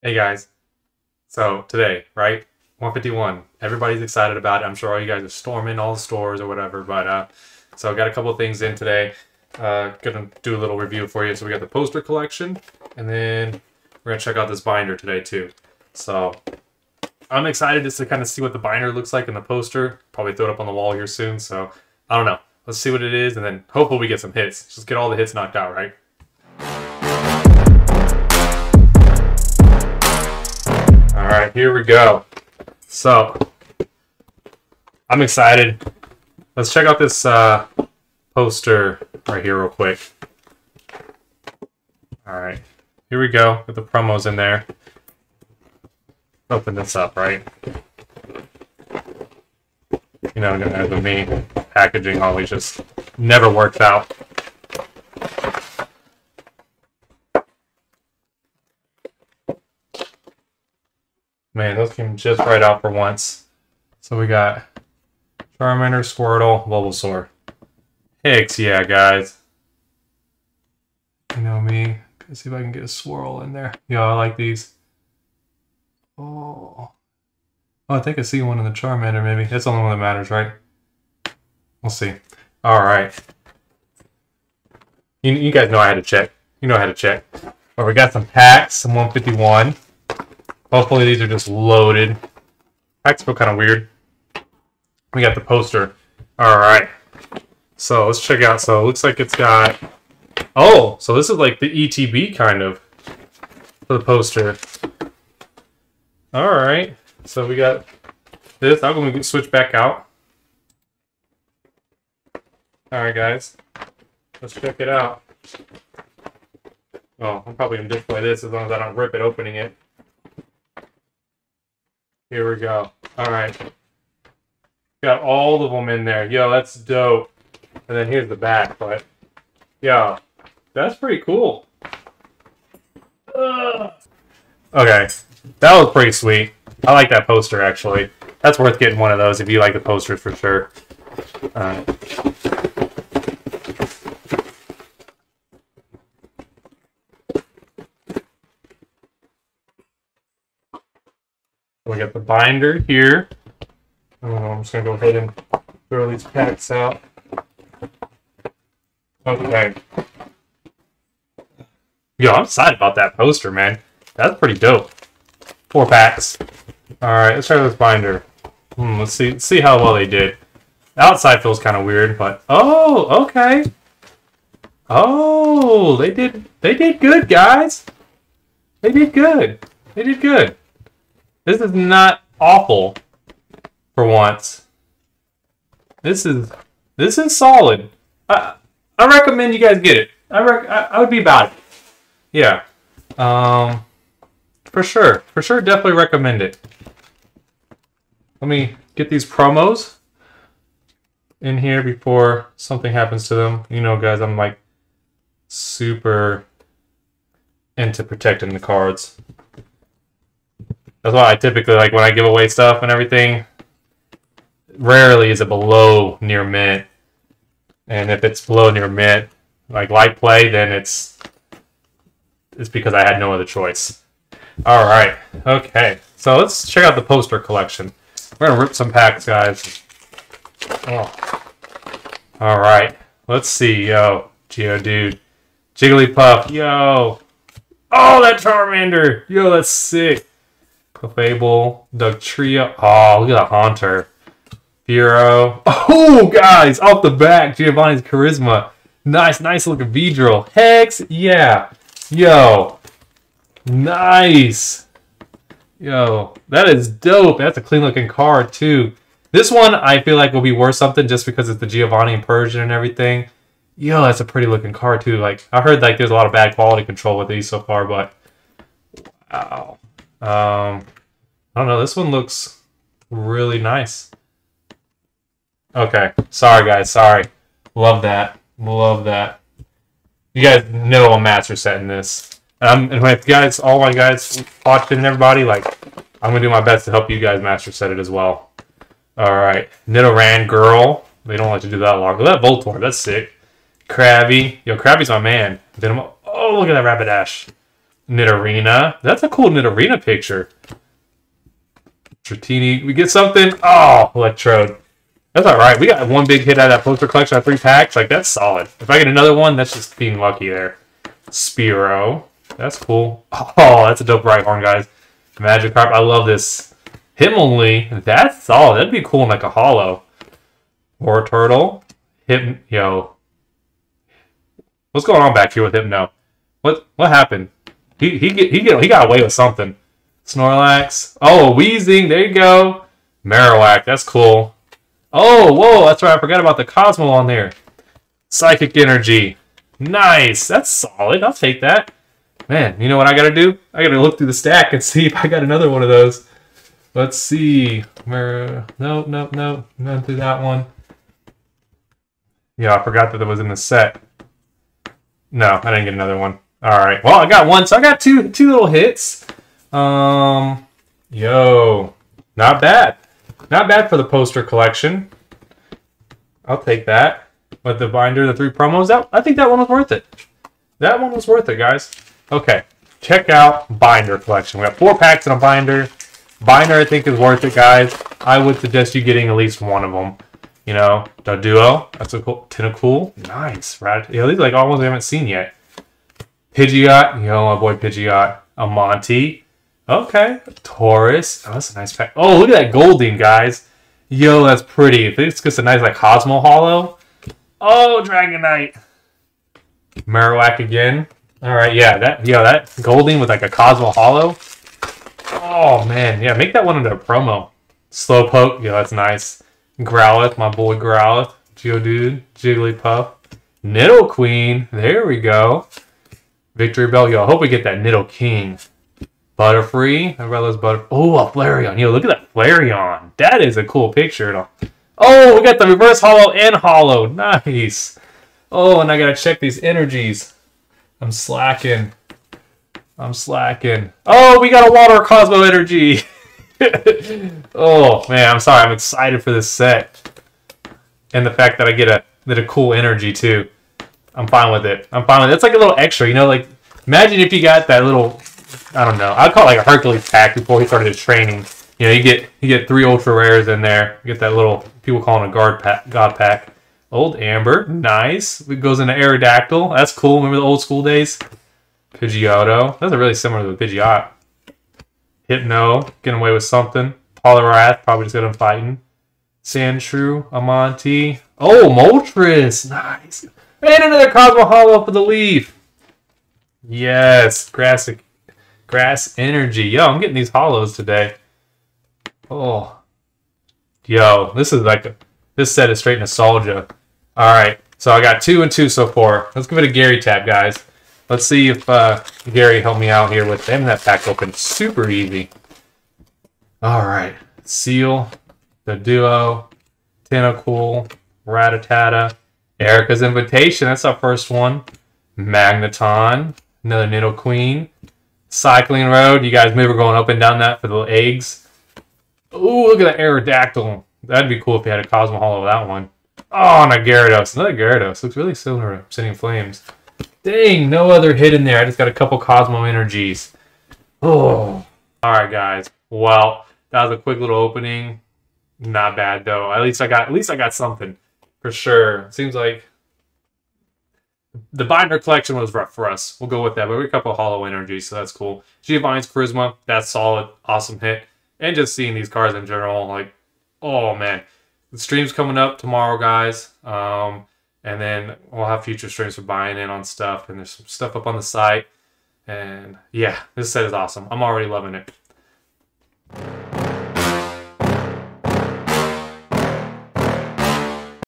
Hey guys. So today, right? 151. Everybody's excited about it. I'm sure all you guys are storming all the stores or whatever. But uh, so I got a couple things in today. Uh, gonna do a little review for you. So we got the poster collection, and then we're gonna check out this binder today too. So I'm excited just to kind of see what the binder looks like in the poster. Probably throw it up on the wall here soon. So I don't know. Let's see what it is, and then hopefully we get some hits. Just get all the hits knocked out, right? Here we go. So, I'm excited. Let's check out this uh, poster right here real quick. All right, here we go with the promos in there. Open this up, right? You know, with me, packaging always just never works out. Man, those came just right out for once. So we got Charmander, Squirtle, Bulbasaur. Hicks, yeah, guys. You know me. Let's see if I can get a swirl in there. Yeah, I like these. Oh. Oh, I think I see one in the Charmander, maybe. That's the only one that matters, right? We'll see. All right. You, you guys know I had to check. You know I had to check. But we got some packs, some 151. Hopefully these are just loaded. Feel kind of weird. We got the poster. All right. So let's check out. So it looks like it's got. Oh, so this is like the ETB kind of for the poster. All right. So we got this. I'm going to switch back out. All right, guys. Let's check it out. Oh, I'm probably going to display this as long as I don't rip it opening it. Here we go. All right. Got all of them in there. Yo, that's dope. And then here's the back, but yeah, that's pretty cool. Ugh. Okay, that was pretty sweet. I like that poster actually. That's worth getting one of those if you like the posters for sure. Alright. Got the binder here. Oh, I'm just gonna go ahead and throw these packs out. Okay. Yo, I'm excited about that poster, man. That's pretty dope. Four packs. Alright, let's try this binder. Hmm, let's see see how well they did. The outside feels kind of weird, but oh, okay. Oh, they did they did good, guys. They did good. They did good. This is not awful for once. This is this is solid. I I recommend you guys get it. I rec- I, I would be about it. Yeah. Um for sure. For sure definitely recommend it. Let me get these promos in here before something happens to them. You know guys, I'm like super into protecting the cards. That's why I typically like when I give away stuff and everything. Rarely is it below near mint, and if it's below near mint, like light play, then it's it's because I had no other choice. All right, okay. So let's check out the poster collection. We're gonna rip some packs, guys. Oh. All right, let's see, yo, Geodude, Jigglypuff, yo. Oh, that Charmander, yo, that's sick. Clefable, Dugtrio. Oh, look at that Haunter. Hero. Oh, guys, off the back, Giovanni's Charisma. Nice, nice looking Beedrill. Hex, yeah. Yo. Nice. Yo, that is dope. That's a clean looking card, too. This one, I feel like will be worth something just because it's the Giovanni and Persian and everything. Yo, that's a pretty looking card, too. Like, I heard like there's a lot of bad quality control with these so far, but... Wow. Um, I don't know. This one looks really nice. Okay. Sorry, guys. Sorry. Love that. Love that. You guys know I'm master setting this. Um, and if guys, all my guys watching and everybody, like, I'm going to do my best to help you guys master set it as well. All right. Nidoran Girl. They don't like to do that long. Look at that Voltorb. That's sick. Krabby. Yo, Krabby's my man. Oh, look at that Rapidash. Nidorina. That's a cool Nidorina picture. Dratini. We get something. Oh, Electrode. That's all right. We got one big hit out of that poster collection of three packs. Like, that's solid. If I get another one, that's just being lucky there. Spearow. That's cool. Oh, that's a dope Rhyhorn, guys. Magikarp. I love this. Hitmonlee. That's solid. That'd be cool in like a holo. Wartortle. Hip. Yo. What's going on back here with Hypno? What what happened? He he get, he get, he got away with something. Snorlax. Oh, Weezing. There you go. Marowak. That's cool. Oh, whoa. That's right. I forgot about the Cosmo on there. Psychic Energy. Nice. That's solid. I'll take that. Man, you know what I got to do? I got to look through the stack and see if I got another one of those. Let's see. Where? Nope, nope, nope. None through that one. Yeah, I forgot that it was in the set. No, I didn't get another one. All right. Well, I got one, so I got two two little hits. Um, yo, not bad. Not bad for the poster collection. I'll take that. But the binder, the three promos, that I think that one was worth it. That one was worth it, guys. Okay, check out binder collection. We got four packs in a binder. Binder, I think, is worth it, guys. I would suggest you getting at least one of them. You know, Doduo. That's a cool. Tentacool. Nice. Right. Know, these like ones we haven't seen yet. Pidgeot. You know, my boy Pidgeot. A Monty. Okay. Tauros. Oh, that's a nice pack. Oh, look at that Goldeen, guys. Yo, that's pretty. If it's just a nice like Cosmo Holo. Oh, Dragonite. Marowak again. All right, yeah, that yo, that Goldeen with like a Cosmo Holo. Oh man, yeah, make that one into a promo. Slowpoke, yeah, that's nice. Growlithe, my boy Growlithe. Geodude, Jigglypuff. Nidoqueen, there we go. Victreebel, yo, I hope we get that Nidoking. Butterfree, loves Butter. Oh, a Flareon. Yo, look at that Flareon. That is a cool picture. Oh, we got the reverse holo and holo. Nice. Oh, and I gotta check these energies. I'm slacking. I'm slacking. Oh, we got a water Cosmo energy. oh man, I'm sorry. I'm excited for this set, and the fact that I get a that a cool energy too. I'm fine with it. I'm fine with it. It's like a little extra, you know. Like imagine if you got that little, I don't know. I'd call it like a Hercules pack before he started his training. You know, you get you get three ultra rares in there. You get that little people calling a guard pack, god pack. Old Amber, mm. nice. It goes into Aerodactyl. That's cool. Remember the old school days? Pidgeotto. Those are really similar to the Pidgeot. Hypno, getting away with something. Poliwrath, probably just got him fighting. Sandshrew, Amonti. Oh, Moltres. Nice. And another Cosmo Holo for the leaf. Yes, grass, grass energy. Yo, I'm getting these holos today. Oh, yo, this is like a, this set is straight nostalgia. All right, so I got two and two so far. Let's give it a Gary tap, guys. Let's see if uh, Gary helped me out here with them. That pack open super easy. All right, Seel, the Duo, Tentacool, Rattata, Erica's Invitation. That's our first one. Magneton, another Nidoqueen. Cycling Road. You guys maybe going up and down that for the eggs. Ooh, look at that Aerodactyl. That'd be cool if you had a Cosmo Holo that one. Oh, and a Gyarados. Another Gyarados. Looks really similar Obsidian Flames. Dang, no other hit in there. I just got a couple Cosmo Energies. Oh. Alright, guys. Well, that was a quick little opening. Not bad, though. At least I got at least I got something. For sure. Seems like the binder collection was rough for us. We'll go with that. But we got a couple holo energies, so that's cool. Giovanni's Charisma, that's solid. Awesome hit. And just seeing these cards in general, like, oh man. The stream's coming up tomorrow, guys. Um, and then we'll have future streams for buying in on stuff. And there's some stuff up on the site. And yeah, this set is awesome. I'm already loving it.